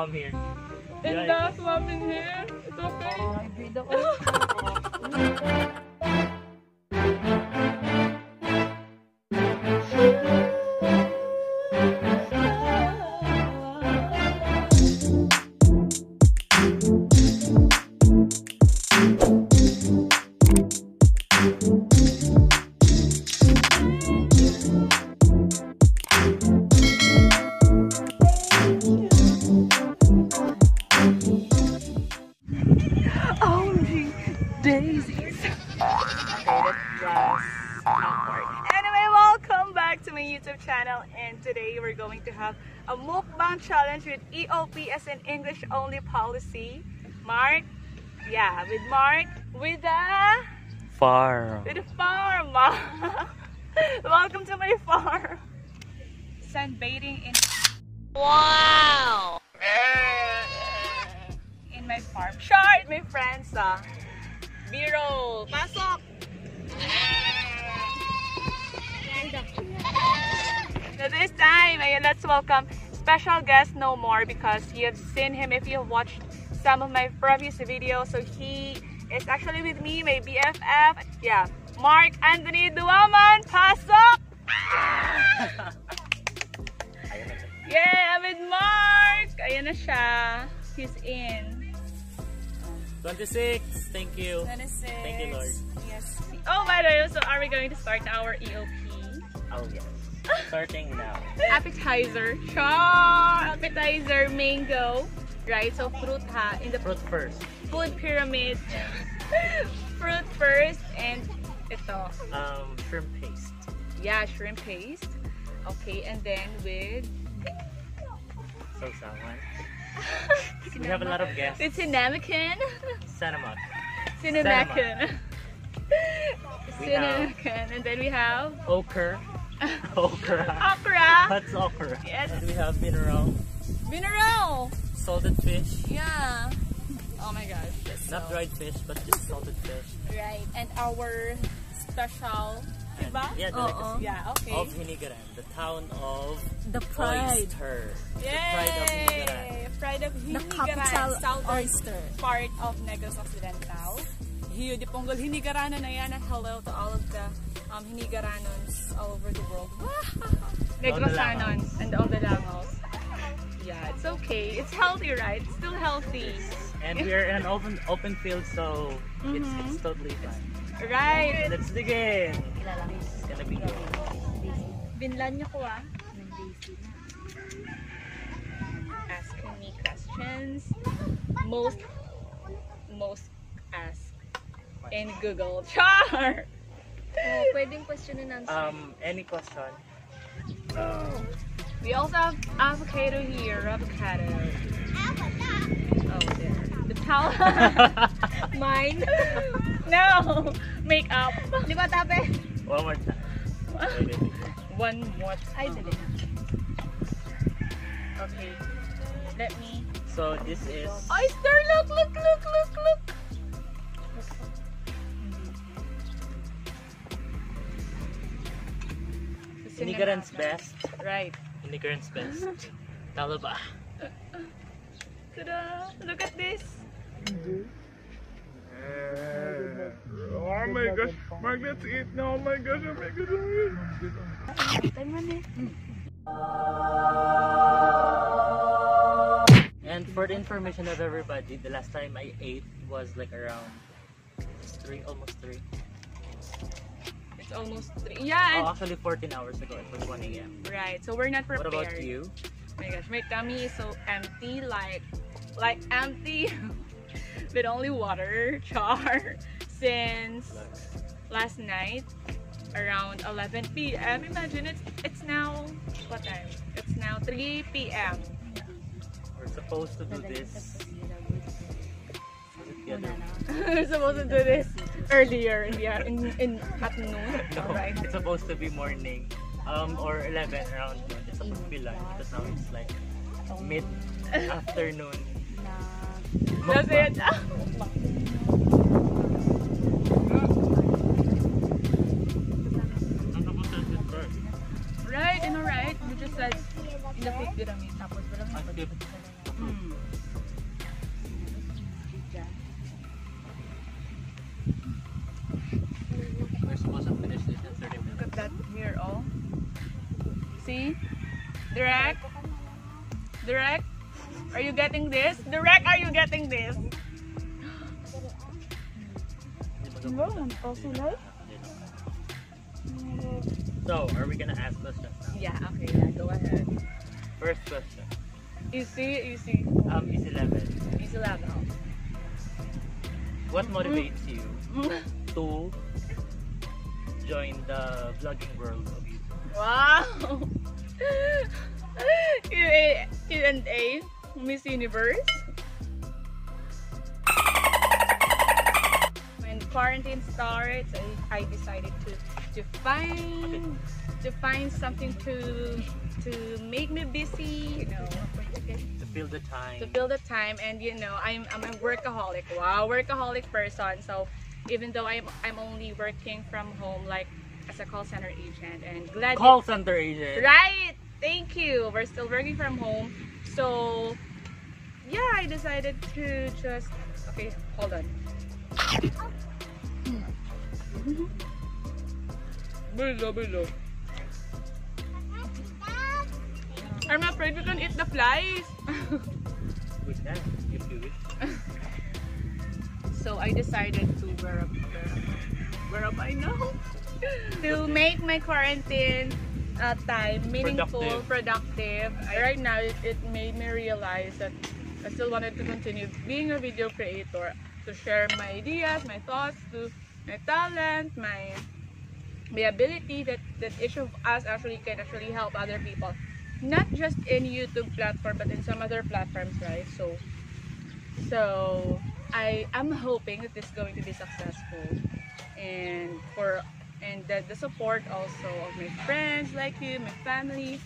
I swam here. And Yeah. the swam in here. An English only policy. Mark, yeah, with Mark, with the, farm. with the farm. welcome to my farm. Sunbathing in Wow! In my farm. Short, my friends. Ah. B-roll. Pasok! So this time, ayan, let's welcome special guest no more because you have seen him if you have watched some of my previous videos. So he is actually with me, my BFF. Yeah, Mark Anthony Duaman. Pasok! Yeah, I'm with Mark! Ayan na siya. He's in. 26. Thank you. 26. Thank you, Lord. Yes. Oh, by the way, so are we going to start our EOP? Oh, yes. Starting now. Appetizer. Char! Appetizer, mango. Right, so fruit ha. In the Fruit first. food pyramid. fruit first and ito. Um, shrimp paste. Yeah, shrimp paste. Okay, and then with So someone. We have a lot of guests. with cinnamon. Cinnamon. Cinnamon. And then we have Okra. Okra. okra. That's okra. Yes. And we have mineral. Mineral. Salted fish. Yeah. Oh my gosh. Not so- dried fish, but just salted fish. Right. And our special. And, Diba? yeah, Oo. delicacy. Yeah, okay. Of Hinigaran, the town of The pride. Oyster. The Yay! pride of Hinigaran. Pride of The Hinigaran. capital southern oyster. part of Negros Occidental. Hiyo di Ponggol Hinigaranon na yan. And hello to all of the um, Hinigaranons all over the world. Negrosanons and on the Langos. Yeah, it's okay. It's healthy, right? It's still healthy. And we're in an open open field, so it's, Mhm. it's totally fine. Right. Let's begin. in. It's gonna be good. Binlan niyo ko ah. Asking me questions. Most, most asked in Google. Char! Oh, pwedeng question and answer. Um, any question? We also have avocado here. Avocado. Oh, there. The towel. Mine. no. Makeup. Di ba tape? One more time. One more. Ay, dali. Okay. Let me. So this is Oyster! Look, look, look, look, look. Hinigaran's best. Right. Hinigaran's best. Talo ba? Ta-da! Look at this. Oh my gosh, Mark, let's eat now. Oh my gosh, oh my gosh, oh my gosh. And for the information of everybody, the last time I ate was like around three, almost three. It's almost three. Yeah. Oh, actually 14 hours ago. It was 1 a.m. Right. So we're not prepared. What prepared. about you? Oh my gosh, my tummy is so empty, like, like empty, with only water, char, since last night around 11 p.m. Imagine it's it's now what time? It's now 3 p.m. We're supposed to do this. We're supposed to do this earlier in the in, in at noon. No, Alright. it's supposed to be morning. Um, or 11 around noon. It's supposed to be lunch, but now it's like mid afternoon. Nasıl yatağım? Right, you know, right? Just said, ilapit din kami, tapos wala mo. Ah, hmm. We're supposed to finish this in 30 minutes. Look at that mirror, oh. See? Direct? Direct? Are you getting this? Also like? So, are we gonna ask questions now? Yeah, okay, yeah, go ahead. First question. Easy, easy. Um, is 11. Easy level. What motivates you to join the vlogging world of YouTube? Wow! Q&A, Q&A, Miss Universe. Quarantine starts, I, I decided to to find to find something to to make me busy, you know, To fill the time. to fill the time. And you know, I'm I'm a workaholic. Wow, workaholic person. So even though I'm I'm only working from home, like as a call center agent, and glad Call center agent. Right. Thank you. We're still working from home. So, yeah, I decided to just. Okay, hold on. Bilo, bilo. I'm afraid you can eat the flies. We can, if you wish. so I decided to wear up, wear up, wear up I know, to make my quarantine uh, time meaningful, productive. I- right now, it, it made me realize that I still wanted to continue being a video creator, to share my ideas, my thoughts, to my talent, my my ability that, that each of us actually can actually help other people. Not just in YouTube platform, but in some other platforms, right? So, so I am hoping that this is going to be successful, and for and that the support also of my friends like you, my family.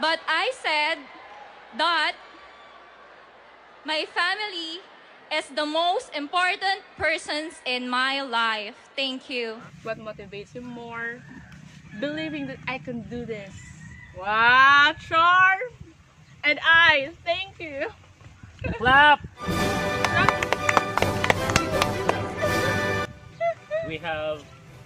But I said that my family is the most important persons in my life. Thank you. What motivates you more? Believing that I can do this. Wow, charm! And I thank you. Clap! We have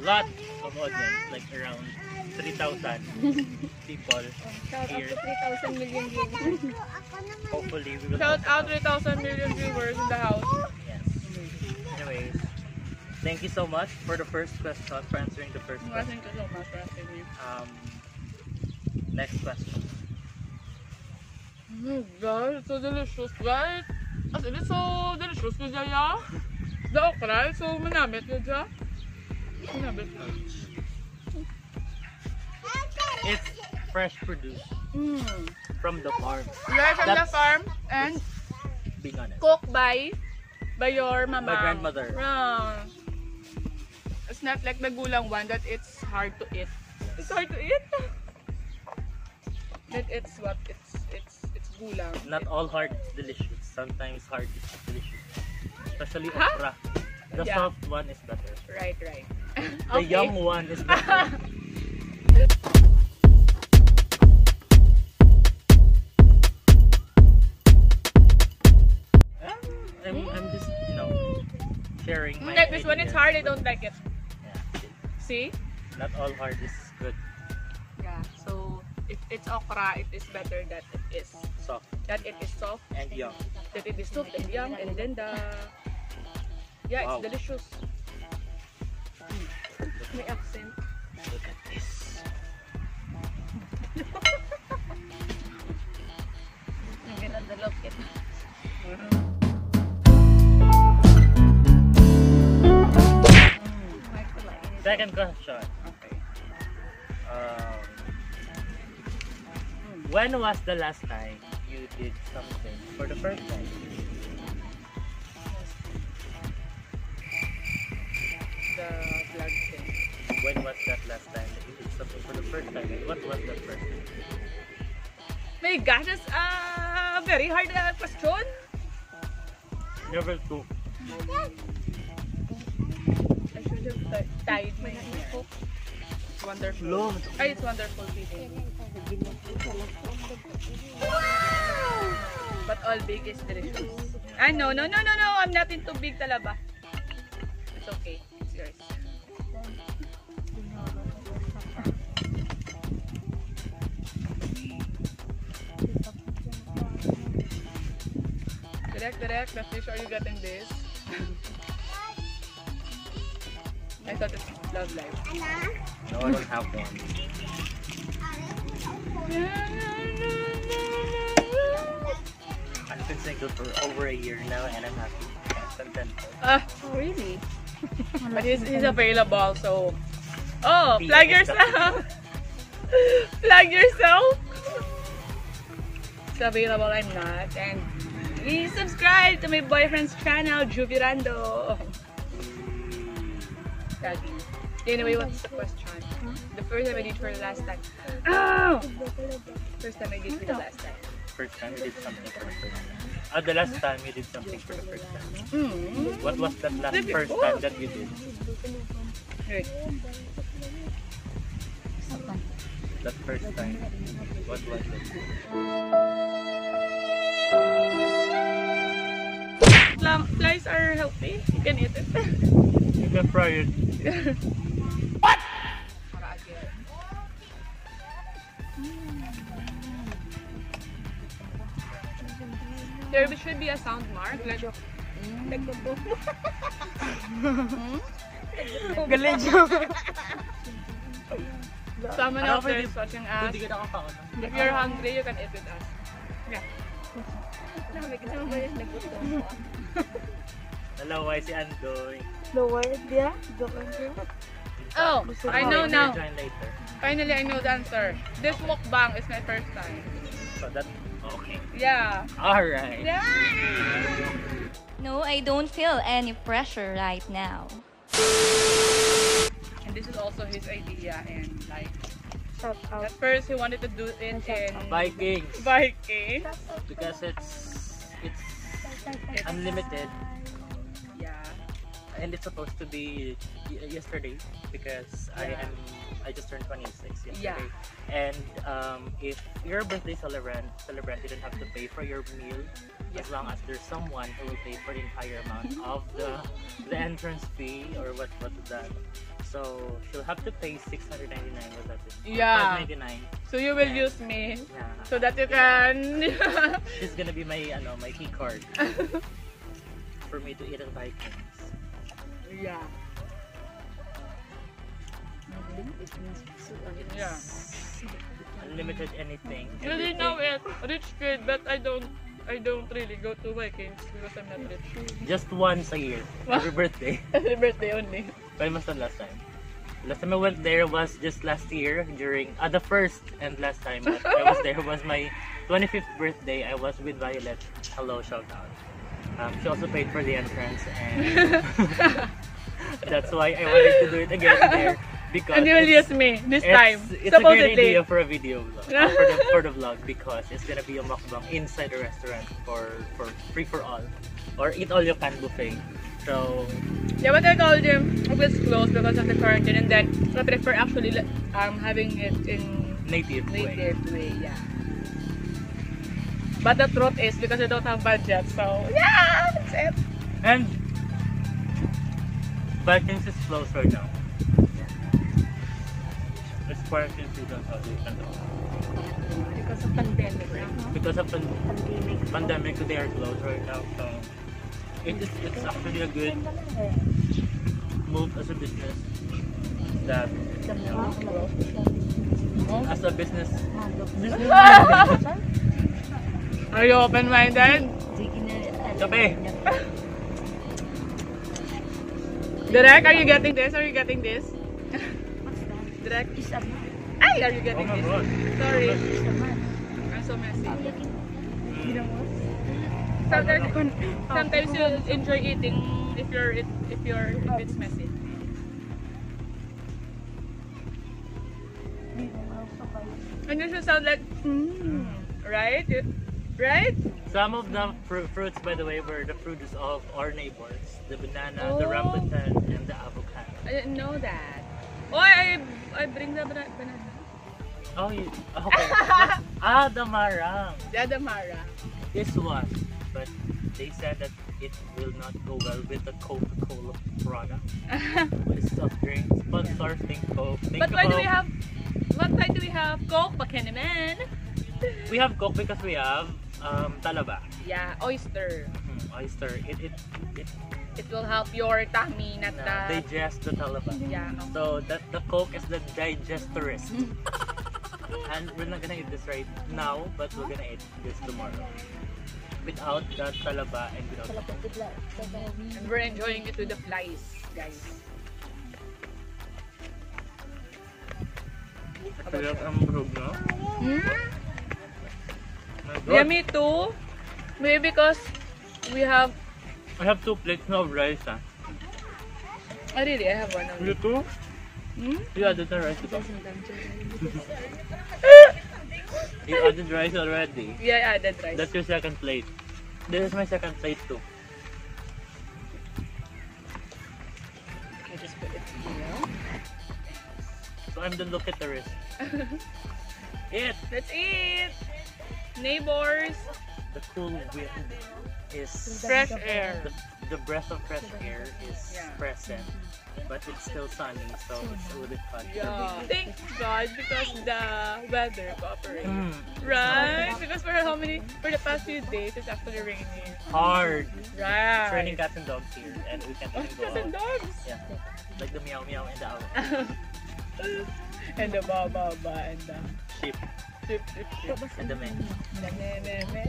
lots of audience, like around 3,000 people Shout out here. to 3,000 million viewers. Hopefully, we will Shout out 3,000 million viewers in the house. Yes. Anyways, thank you so much for the first question, for answering the first Well, question. Thank you so much for asking me. Um, next question. Oh God, it's so delicious, right? As in, it's so delicious, Kuya ya. The okra, it's so manamit, Kuya. It's fresh produce Mm. from the farm. Right from the farm and Being honest. cooked by by your mama. My grandmother. Yeah. It's not like the gulang one that it's hard to eat. It's hard to eat. That it's what it's it's it's gulang. Not all hard is delicious. Sometimes hard is delicious. Especially Huh? okra. The Yeah. soft one is better. Right, right. The young one is better. Ah, I'm, I'm just, you know, sharing my Like this one, it's hard. I don't like it. Yeah. See? Not all hard is good. Yeah. So if it's okra, it is better that it is Soft that it is soft, and young. that it is soft and young, and then the yeah, Wow. it's delicious. May accent. Look at this. Ganda the look it. Second question. Okay. Um, when was the last time you did something for the first time? The vlog thing. When was that last time that you did something for the first time? And what was that first time? My gosh, that's a very hard uh, question. Level 2. I should have tied my hook. Wonderful. Lord. Ay, it's wonderful feeling. But all big is delicious. Ah, no, no, no, no, no. I'm not into big talaba. Meters. Direct, direct, the fish, are you getting this? I thought it's love life. No, I don't have one. I've been single for over a year now and I'm happy. I'm. Ah, Oh, really? But he's, he's available, so... Oh, plug yourself! plug yourself! It's available, I'm not. And please subscribe to my boyfriend's channel, Juvy Rando. Anyway, what's the question? The first time I did for the last time. Oh! First time I did for the last time. First time you did something for the first time. Oh, the last time you did something for the first time. Mm. What was that last first time that you did? Good. That first time. What was it? Flies are healthy. You can eat it. You can fry it. There should be a sound mark. Like, Galing joke. someone Ano, out there pwede- is watching us. Hindi ka nakakaano. If you're hungry, you can eat with us. Sabi kasi mo ba yung nagutom mo? Nalaway si Andoy. Lower dia? Joke. Oh, I know now. Finally, I know the answer. This mukbang is my first time. So that, okay. Yeah. Alright. Yeah. No, I don't feel any pressure right now. And this is also his idea and like at first he wanted to do it in Vikings. Viking. Because it's, it's unlimited. Yeah. And it's supposed to be yesterday because I am I just turned 26 yesterday. Yeah. And um, if you're a birthday celebrant, celebrant didn't have to pay for your meal as long as there's someone who will pay for the entire amount of the the entrance fee or what what is that. So she'll have to pay 699 was that it? Yeah. 599. So you will Yeah. use me Yeah. so that you can. She's gonna be my ano my key card for me to eat at Vikings. Yeah. Yeah. Unlimited anything. Really everything. know it. Rich kid, but I don't. I don't really go to Vikings because I'm not rich. Just once a year. Every birthday. Every birthday only. When was the last time? Last time I went there was just last year during uh, the first and last time I was there was my 25th birthday. I was with Violet. Hello, shout out. Um, she also paid for the entrance and that's why I wanted to do it again there because And you will it's- use me this it's, time. it's a great idea for a video vlog, uh, for, the, for the vlog because it's gonna be a mukbang inside the restaurant for for free for all or eat all you can buffet. So Yeah, but I told him it was closed because of the quarantine, and then I prefer actually um having it in native way. native way. Yeah. But the truth is because I don't have budget, so yeah, that's it. And Vikings is closed right now. It's quarantine season, so they can Because of pandemic no? because of pan- Pandemic. pandemic, they are closed right now. So it is it's actually a good move as a business. That as a business. business, Are you open-minded? Kape. Direk, are you getting this? Are you getting this? Direk, Is a man. ay, are you oh getting this? god. Sorry, Is a man. I'm so messy. Mm. Sometimes, sometimes you'll enjoy eating if you're if you're if it's messy. And you should sound like, mm, right? Right? Some of the fru- fruits, by the way, were the fruits of our neighbors: the banana, the Oh. rambutan, and the avocado. I didn't know that. Oh, I I bring the banana. Oh, you, okay. ah, the marang. Yeah, the Mara. This one, but they said that it will not go well with the Coca-Cola product. with soft drinks, sponsors, think Coke. Think but why do we have? what why do we have Coke? Bakeniman? We have Coke because we have um, talaba. Yeah, oyster. Hmm, oyster. It it it It will help your tummy, not uh, the. digest the talaba. Yeah. So that the Coke is the digestorist. and we're not gonna eat this right now, but we're gonna eat this tomorrow. Without the talaba and without the Coke. And we're enjoying it with the flies, guys. Sarap ang burog, no? Hmm? My God. Yeah, me too. Maybe because we have. I have two plates now of rice, ah. Oh, really? I have one of You too? Hmm? You added the rice? You added rice already. Yeah, I added rice. That's your second plate. This is my second plate too. I just put it here. So I'm the look at the wrist. It! Let's eat! Neighbors! The cool wind is Fresh air. The, the breath of fresh air is Yeah. present, but it's still sunny, so it's a little bit hot. Yeah. Thank God because the weather cooperates. Mm, Right? Because for how many, for the past few days, it's actually raining. hard. Right. It's Right. raining cats and dogs here, and we can't even go cats and dogs! Yeah, like the meow meow and the owl. and the ba ba ba and the sheep ship ship ship. and the men. The me me me.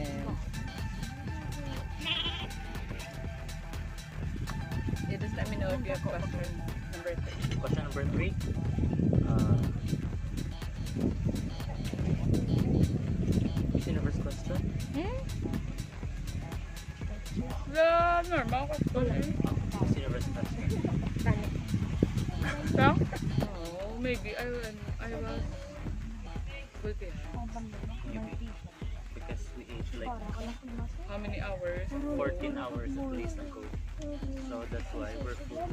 Yeah, just let me know if you have question number three. Question number three. Uh, universe question. The normal question. Universe question. So? Oh, maybe I will, I was okay. Maybe. Because we ate like How many hours? 14 hours at least ago. So that's why we're full.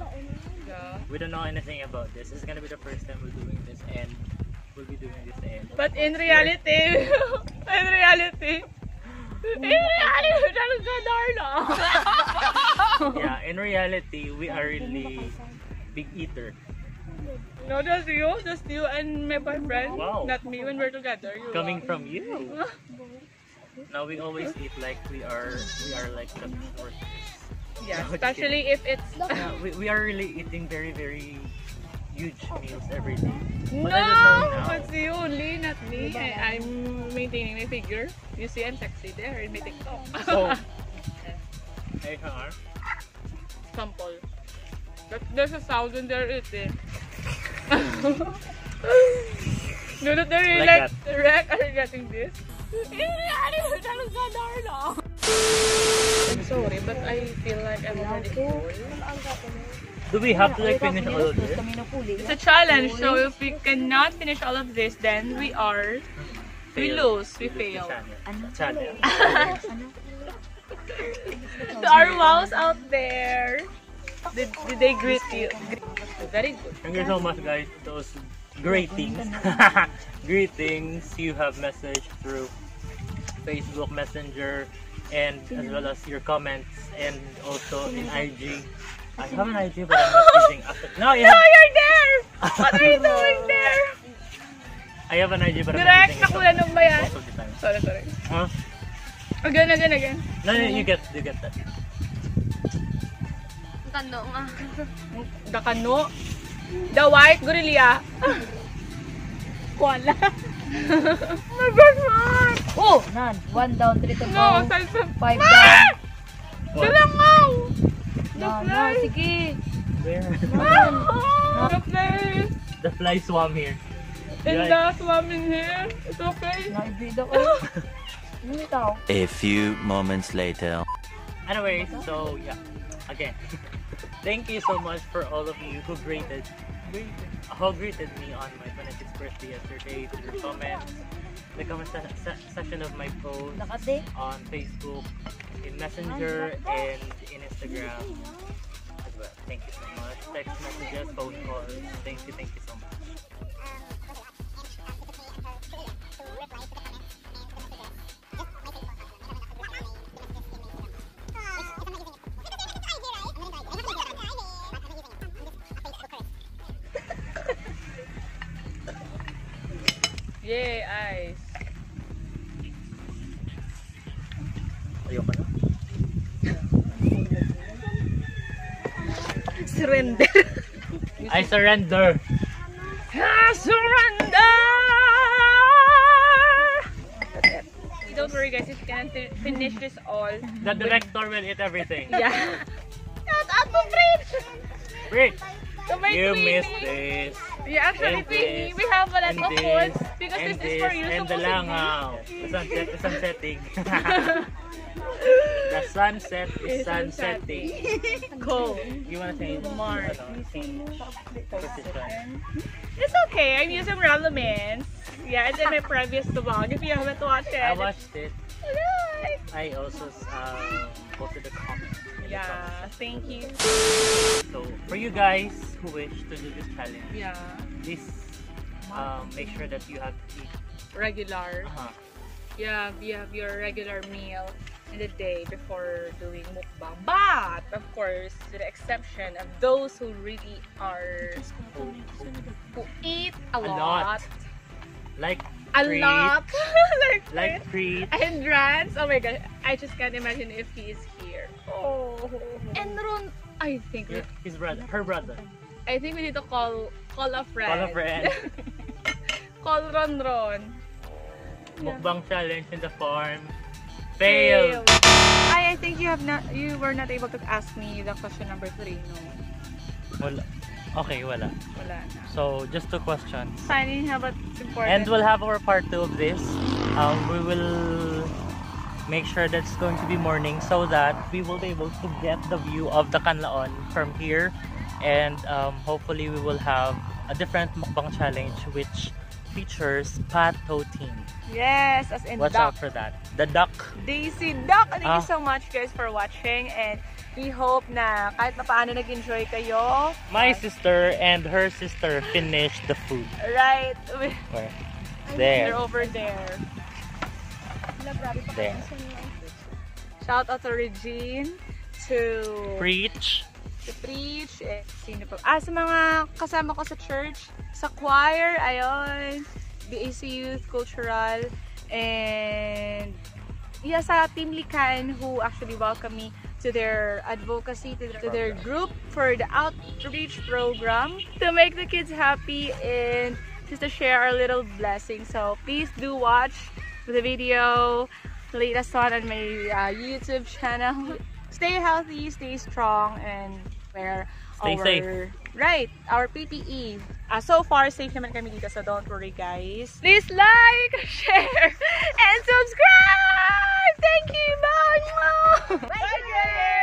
Yeah. We don't know anything about this. This is gonna be the first time we're doing this and we'll be doing this and But in reality, in reality, in reality, yeah, in reality we are really big eater. No, just you, just you and my boyfriend. Wow. Not me when we're together. You Coming are. from you. Now we always eat like we are we are like the workers. Yeah, No, especially if it's. Yeah, we, we are really eating very very huge meals every day. No, But I don't know now. it's you only, not me. I, I'm maintaining my figure. You see, I'm sexy there in my TikTok. So, hey, huh? Sample. But there's a thousand there eating. no, that they're really Like like, Rek, are you getting this? I'm sorry, but I feel like I'm already full. Do we have to like finish all of this? It's a challenge, so if we cannot finish all of this, then we are, we lose, we fail. Channel. To our mouse out there, did, did they greet you? Very good. Thank you so much, guys. Those greetings, greetings you have messaged through Facebook Messenger, and as well as your comments, and also in IG. I have an IG, but I'm not using. No, No, you're there! What are you doing there? I have an IG, but I'm not using nakuha nung ba yan? most of the time. Sorry, sorry. Huh? Again, again, again. No, no, you get, you get that. Tando nga. The kano. The white gorilla. Wala. My best man! Oh, nan. One down, three to No, go. saan sa... Five down. What? Dalangaw! The No, no, fly! sige. Where? Ah! The fly! The fly swam here. And the swam in here. It's okay. Naibid ako. Ano ikaw? A few moments later. Anyway, so yeah, again, thank you so much for all of you who greeted, who greeted me on my 26th birthday yesterday with your comments, the comment se- se- section of my post on Facebook, in Messenger, and in Instagram as well. Thank you so much. Text messages, phone calls. Thank you, thank you so much. Surrender. I surrender. Ah, surrender! Don't worry guys, if you can fi- finish this all. The director will eat everything. Yeah. Not up to bridge! Rick, So my you missed this. Yeah, actually, And this, we have a lot of this, food because and this, is for this, you. And the langaw. Sunset, the sunsetting. The sunset is sunsetting. Cool. You change? Mark. Ano, change position. It's okay. I'm using Relumins. Yeah, it's in my previous vlog. If you haven't watched it. I watched it. Alright. I also um, posted a comment. Yeah, comments. thank you. So for you guys who wish to do this challenge, Yeah, please um, make sure that you have to eat. regular. Uh-huh. You have, you have your regular meal in the day before doing mukbang. But, of course, to the exception of those who really are, who eat a, A lot. Like A treat, lot. like, like treat. and Rance, oh my god, I just can't imagine if he is here. Oh. And Ron, I think we, His brother, her brother. I think we need to call call a friend. Call a friend. call Ron Ron. Mukbang challenge in the farm. Fail. I, I think you have not you were not able to ask me the question number three, no. Wala. Okay, wala. Wala na. So just two questions. Finding how about important. And we'll have our part two of this. Um, we will make sure that it's going to be morning so that we will be able to get the view of the Kanlaon from here. And um, hopefully we will have a different mukbang challenge which features pato team. Yes, as in Watch duck. out for that. The duck. Daisy Duck. Thank Ah. you so much guys for watching and we hope na kahit pa paano nag-enjoy kayo. My sister and her sister finished the food. Right. Where? There. They're over there. There. Shout out to Regine, to Preach. To Preach, eh, sino pa? Ah, sa mga kasama ko sa church, sa choir, ayun, BAC Youth Cultural, and yeah, sa Team Likan who actually welcomed me to their advocacy, to, to their group for the outreach program to make the kids happy and just to share our little blessing. So please do watch the video, latest on my uh, YouTube channel. Stay healthy, stay strong, and wear Stay our safe. right our PPE. Uh, so far, safe naman kami dito, so don't worry, guys. Please like, share, and subscribe. Thank you. Bye. Bye. guys.